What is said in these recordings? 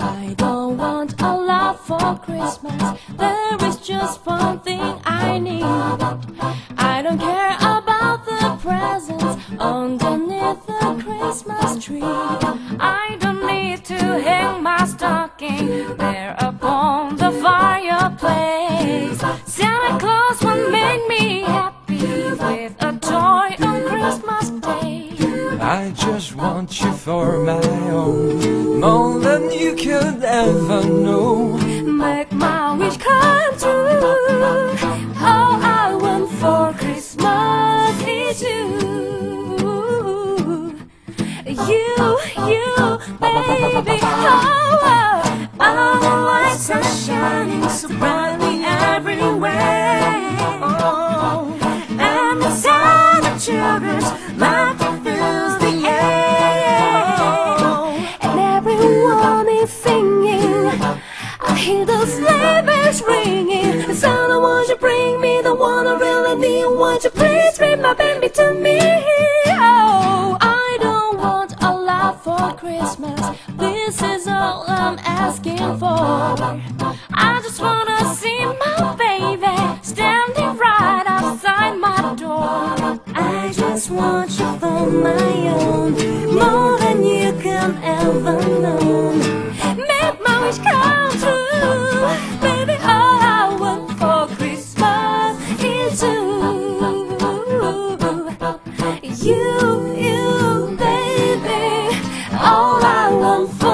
I don't want a lot for Christmas. There is just one thing I need. I don't care about the presents underneath the Christmas tree. I don't need to hang my stocking there upon the fireplace. Santa Claus won't make me happy with a toy on Christmas Day. I just want you for my own could ever know. Hear those sleigh bells ringing. And Santa, won't you bring me the one I really need? Won't you please bring my baby to me? Oh, I don't want a lot for Christmas. This is all I'm asking for. I just wanna see my baby standing right outside my door. I just want you for my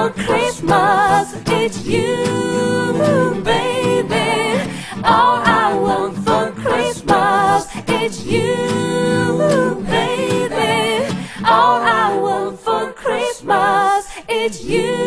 for Christmas it's you, baby. All I want for Christmas is you, baby. All I want for Christmas is you.